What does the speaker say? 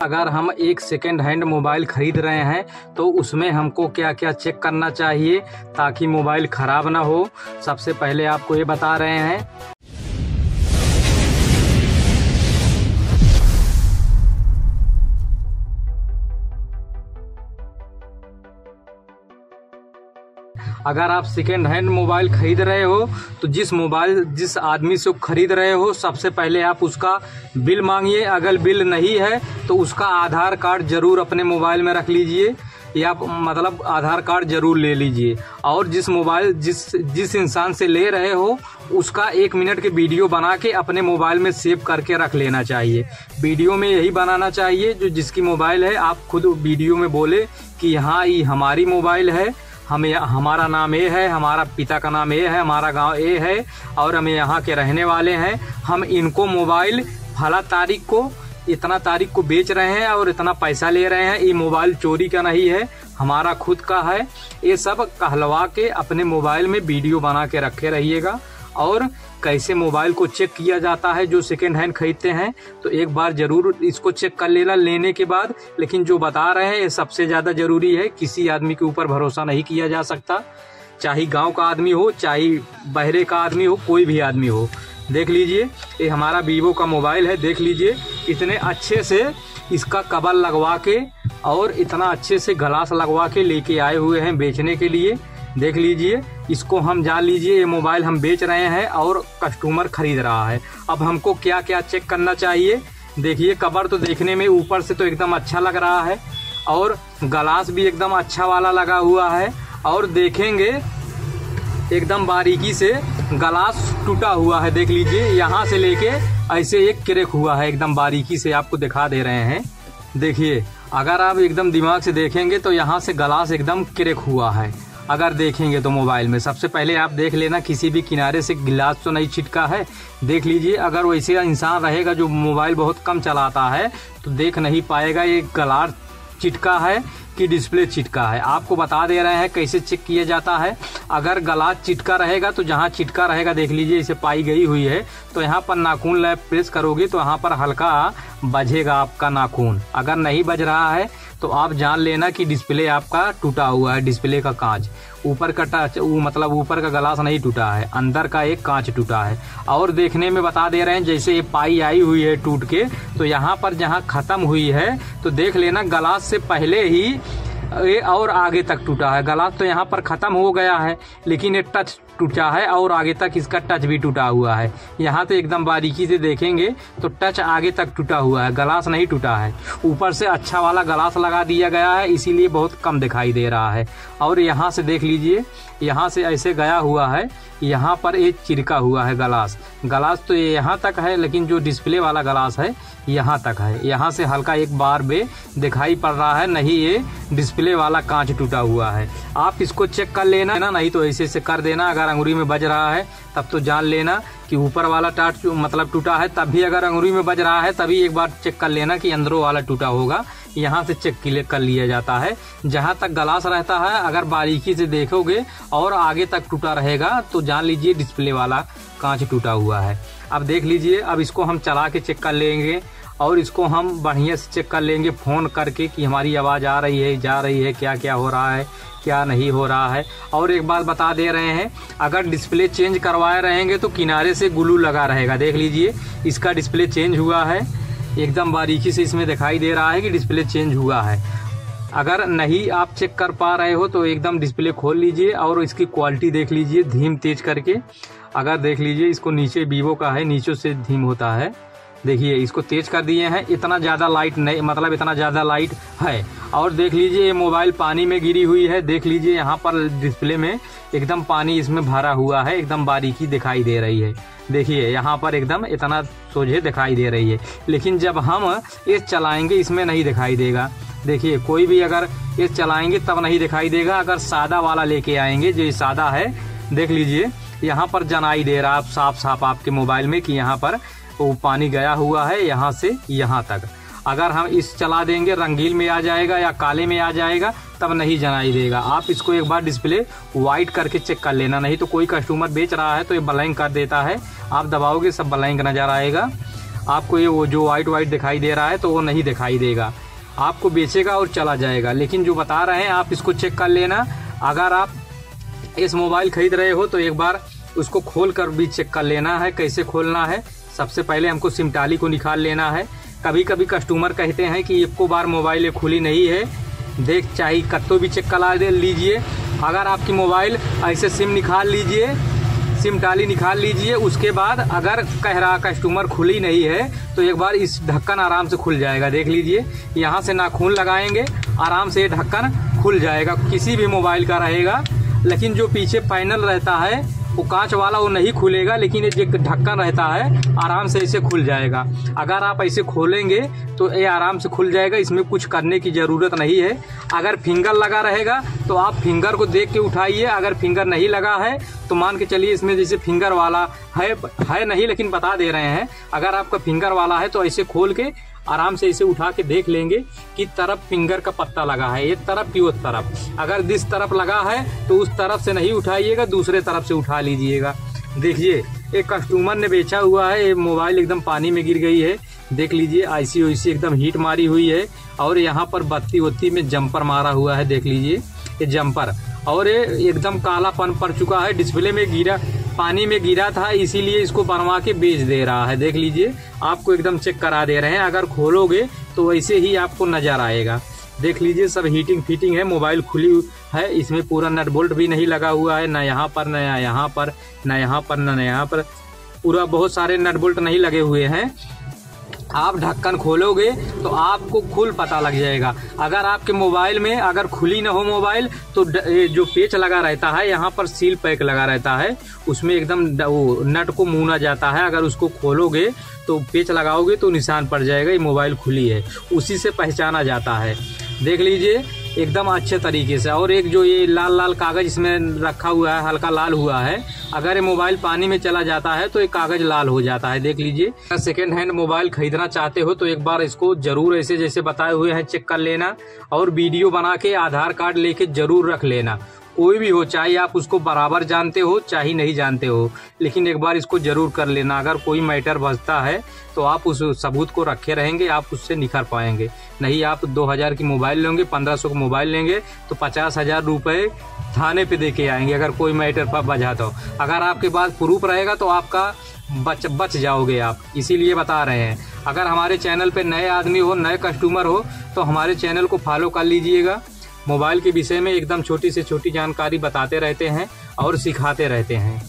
अगर हम एक सेकेंड हैंड मोबाइल खरीद रहे हैं तो उसमें हमको क्या क्या चेक करना चाहिए ताकि मोबाइल ख़राब ना हो? सबसे पहले आपको ये बता रहे हैं। अगर आप सेकेंड हैंड मोबाइल खरीद रहे हो तो जिस मोबाइल जिस आदमी से खरीद रहे हो, सबसे पहले आप उसका बिल मांगिए। अगर बिल नहीं है तो उसका आधार कार्ड ज़रूर अपने मोबाइल में रख लीजिए, या मतलब आधार कार्ड ज़रूर ले लीजिए। और जिस मोबाइल जिस जिस इंसान से ले रहे हो, उसका एक मिनट के वीडियो बना के अपने मोबाइल में सेव करके रख लेना चाहिए। वीडियो में यही बनाना चाहिए, जो जिसकी मोबाइल है, आप खुद वीडियो में बोले कि हाँ ये हमारी मोबाइल है हमें हमारा नाम ये है, हमारा पिता का नाम ये है, हमारा गाँव ये है, और हम यहाँ के रहने वाले हैं। हम इनको मोबाइल फला तारीख को, इतना तारीख को बेच रहे हैं और इतना पैसा ले रहे हैं। ये मोबाइल चोरी का नहीं है, हमारा खुद का है। ये सब कहलवा के अपने मोबाइल में वीडियो बना के रखे रहिएगा। और कैसे मोबाइल को चेक किया जाता है, जो सेकेंड हैंड खरीदते हैं तो एक बार ज़रूर इसको चेक कर लेना लेने के बाद। लेकिन जो बता रहे हैं, ये सबसे ज़्यादा ज़रूरी है, किसी आदमी के ऊपर भरोसा नहीं किया जा सकता। चाहे गाँव का आदमी हो, चाहे बहरे का आदमी हो, कोई भी आदमी हो। देख लीजिए, ये हमारा वीवो का मोबाइल है, देख लीजिए, इतने अच्छे से इसका कवर लगवा के और इतना अच्छे से ग्लास लगवा के लेके आए हुए हैं बेचने के लिए। देख लीजिए इसको हम जान लीजिए, ये मोबाइल हम बेच रहे हैं और कस्टमर खरीद रहा है। अब हमको क्या क्या चेक करना चाहिए? देखिए, कवर तो देखने में ऊपर से तो एकदम अच्छा लग रहा है और ग्लास भी एकदम अच्छा वाला लगा हुआ है और देखेंगे, एकदम बारीकी से ग्लास टूटा हुआ है। देख लीजिए, यहाँ से लेके ऐसे एक क्रेक हुआ है, एकदम बारीकी से आपको दिखा दे रहे हैं। देखिए, अगर आप एकदम दिमाग से देखेंगे तो यहाँ से ग्लास एकदम क्रेक हुआ है। अगर देखेंगे तो मोबाइल में। सबसे पहले आप देख लेना, किसी भी किनारे से गिलास तो नहीं छिटका है। देख लीजिए, अगर वैसे इंसान रहेगा जो मोबाइल बहुत कम चलाता है तो देख नहीं पाएगा ये गलार चिटका है कि डिस्प्ले चिटका है। आपको बता दे रहे हैं कैसे चेक किया जाता है। अगर गलास चिटका रहेगा तो जहाँ चिटका रहेगा, देख लीजिए, इसे पाई गई हुई है। तो यहाँ पर नाखून लैब प्रेस करोगे तो यहाँ पर हल्का बजेगा आपका नाखून। अगर नहीं बज रहा है तो आप जान लेना कि डिस्प्ले आपका टूटा हुआ है, डिस्प्ले का कांच। ऊपर का टच मतलब ऊपर का ग्लास नहीं टूटा है, अंदर का एक कांच टूटा है। और देखने में बता दे रहे हैं, जैसे ये पाई आई हुई है टूट के तो यहाँ पर जहाँ खत्म हुई है तो देख लेना ग्लास से पहले ही ये और आगे तक टूटा है। गलास तो यहाँ पर ख़त्म हो गया है, लेकिन ये टच टूटा है और आगे तक इसका टच भी टूटा हुआ है। यहाँ तो एकदम बारीकी से देखेंगे तो टच आगे तक टूटा हुआ है गलास नहीं टूटा है। ऊपर से अच्छा वाला गलास लगा दिया गया है, इसीलिए बहुत कम दिखाई दे रहा है। और यहाँ से देख लीजिए, यहाँ से ऐसे गया हुआ है, यहाँ पर एक चिरका हुआ है गलास गलास तो ये यहाँ तक है, लेकिन जो डिस्प्ले वाला गलास है, यहाँ तक है। यहाँ से हल्का एक बार बे दिखाई पड़ रहा है, नहीं ये डिस्प्ले वाला कांच टूटा हुआ है। आप इसको चेक कर लेना ना नहीं तो ऐसे से कर देना, अगर अंगुरी में बज रहा है, तब तो जान लेना कि ऊपर वाला टाट मतलब टूटा है तभी अगर अंगुरी में बज रहा है, तभी एक बार चेक कर लेना कि अंदरों वाला टूटा होगा। यहाँ से चेक कर लिया जाता है। जहाँ तक गलास रहता है, अगर बारीकी से देखोगे और आगे तक टूटा रहेगा तो जान लीजिए डिस्प्ले वाला कांच टूटा हुआ है। अब देख लीजिए, अब इसको हम चला के चेक कर लेंगे। और इसको हम बढ़िया से चेक कर लेंगे फ़ोन करके कि हमारी आवाज़ आ रही है, जा रही है क्या क्या हो रहा है, क्या नहीं हो रहा है। और एक बात बता दे रहे हैं, अगर डिस्प्ले चेंज करवाए रहेंगे तो किनारे से ग्लू लगा रहेगा। देख लीजिए, इसका डिस्प्ले चेंज हुआ है। एकदम बारीकी से इसमें दिखाई दे रहा है कि डिस्प्ले चेंज हुआ है। अगर नहीं आप चेक कर पा रहे हो तो एकदम डिस्प्ले खोल लीजिए और इसकी क्वालिटी देख लीजिए, धीम तेज करके। अगर देख लीजिए, इसको नीचे वीवो का है, नीचे से धीम होता है। देखिए, इसको तेज कर दिए हैं। इतना ज़्यादा लाइट नहीं मतलब इतना ज़्यादा लाइट है। और देख लीजिए, ये मोबाइल पानी में गिरी हुई है। देख लीजिए, यहाँ पर डिस्प्ले में एकदम पानी इसमें भरा हुआ है। एकदम बारीकी दिखाई दे रही है। देखिए, यहाँ पर एकदम इतना सोझे दिखाई दे रही है। लेकिन जब हम ये चलाएँगे, इसमें नहीं दिखाई देगा। देखिए, कोई भी अगर ये चलाएँगे, तब नहीं दिखाई देगा। अगर सादा वाला लेके आएँगे, जो सादा है, देख लीजिए, यहाँ पर जनाई दे रहा। है साफ़ साफ़ आपके मोबाइल में कि यहाँ पर वो पानी गया हुआ है यहाँ से यहाँ तक। अगर हम इस चला देंगे, रंगील में आ जाएगा या काले में आ जाएगा, तब नहीं जनाई देगा। आप इसको एक बार डिस्प्ले वाइट करके चेक कर लेना, नहीं तो कोई कस्टमर बेच रहा है तो ये ब्लैंक कर देता है। आप दबाओगे, सब ब्लैंक नज़र आएगा। आपको ये वो जो वाइट वाइट दिखाई दे रहा है तो वो नहीं दिखाई देगा। आपको बेचेगा और चला जाएगा। लेकिन जो बता रहे हैं, आप इसको चेक कर लेना। अगर आप इस मोबाइल खरीद रहे हो तो एक बार उसको खोल कर भी चेक कर लेना है, कैसे खोलना है। सबसे पहले हमको सिमटाली को निकाल लेना है। कभी कभी कस्टमर कहते हैं कि एक बार मोबाइल खुली नहीं है। देख, चाहे कत्तो भी चेक करा दे, लीजिए। अगर आपकी मोबाइल ऐसे सिम निकाल लीजिए सिम टाली निकाल लीजिए, उसके बाद अगर कह रहा कस्टमर खुली नहीं है तो एक बार इस ढक्कन आराम से खुल जाएगा। देख लीजिए, यहाँ से नाखून लगाएँगे, आराम से ये ढक्कन खुल जाएगा। किसी भी मोबाइल का रहेगा, लेकिन जो पीछे पैनल रहता है वो कांच वाला वो नहीं खुलेगा, लेकिन ये जो ढक्कन रहता है, आराम से इसे खुल जाएगा। अगर आप ऐसे खोलेंगे तो ये आराम से खुल जाएगा, इसमें कुछ करने की ज़रूरत नहीं है। अगर फिंगर लगा रहेगा तो आप फिंगर को देख के उठाइए, अगर फिंगर नहीं लगा है तो मान के चलिए इसमें जैसे फिंगर वाला है है नहीं, लेकिन बता दे रहे हैं। अगर आपका फिंगर वाला है तो ऐसे खोल के आराम से इसे उठा के देख लेंगे कि तरफ़ फिंगर का पत्ता लगा है, एक तरफ़ की उस तरफ़। अगर जिस तरफ़ लगा है तो उस तरफ़ से नहीं उठाइएगा, दूसरे तरफ़ से उठा लीजिएगा। देखिए, एक कस्टमर ने बेचा हुआ है, ये मोबाइल एकदम पानी में गिर गई है। देख लीजिए आईसी ओईसी एकदम हीट मारी हुई है, और यहाँ पर बत्ती वत्ती में जंपर मारा हुआ है, देख लीजिए, ये जंपर। और ये एकदम कालापन पड़ चुका है, डिस्प्ले में गिरा पानी में गिरा था, इसीलिए इसको बनवा के बेच दे रहा है। देख लीजिए, आपको एकदम चेक करा दे रहे हैं। अगर खोलोगे तो वैसे ही आपको नज़र आएगा। देख लीजिए, सब हीटिंग फिटिंग है मोबाइल खुली है। इसमें पूरा नट बोल्ट भी नहीं लगा हुआ है, ना यहाँ पर, न यहाँ पर, न यहाँ पर, न यहाँ पर। पूरा बहुत सारे नट बोल्ट नहीं लगे हुए हैं। आप ढक्कन खोलोगे तो आपको खुल पता लग जाएगा। अगर आपके मोबाइल में अगर खुली ना हो मोबाइल तो जो पेच लगा रहता है, यहाँ पर सील पैक लगा रहता है, उसमें एकदम वो नट को मुना जाता है। अगर उसको खोलोगे तो पेच लगाओगे तो निशान पड़ जाएगा, ये मोबाइल खुली है। उसी से पहचाना जाता है। देख लीजिए एकदम अच्छे तरीके से। और एक जो ये लाल लाल कागज़ इसमें रखा हुआ है, हल्का लाल हुआ है, अगर ये मोबाइल पानी में चला जाता है तो ये कागज़ लाल हो जाता है, देख लीजिए। सेकेंड हैंड मोबाइल खरीदना चाहते हो तो एक बार इसको ज़रूर ऐसे जैसे बताए हुए हैं चेक कर लेना और वीडियो बना के आधार कार्ड लेके ज़रूर रख लेना। कोई भी हो, चाहे आप उसको बराबर जानते हो, चाहे नहीं जानते हो, लेकिन एक बार इसको ज़रूर कर लेना। अगर कोई मैटर बचता है तो आप उस सबूत को रखे रहेंगे, आप उससे निखर पाएँगे। नहीं, आप 2000 की मोबाइल लेंगे 1500 का मोबाइल लेंगे तो पचास हज़ार रुपये थाने पे दे के आएँगे, अगर कोई मैटर पर बजा तो। अगर आपके पास प्रूफ रहेगा तो आपका बच बच जाओगे आप। इसीलिए बता रहे हैं। अगर हमारे चैनल पे नए आदमी हो, नए कस्टमर हो तो हमारे चैनल को फॉलो कर लीजिएगा। मोबाइल के विषय में एकदम छोटी से छोटी जानकारी बताते रहते हैं और सिखाते रहते हैं।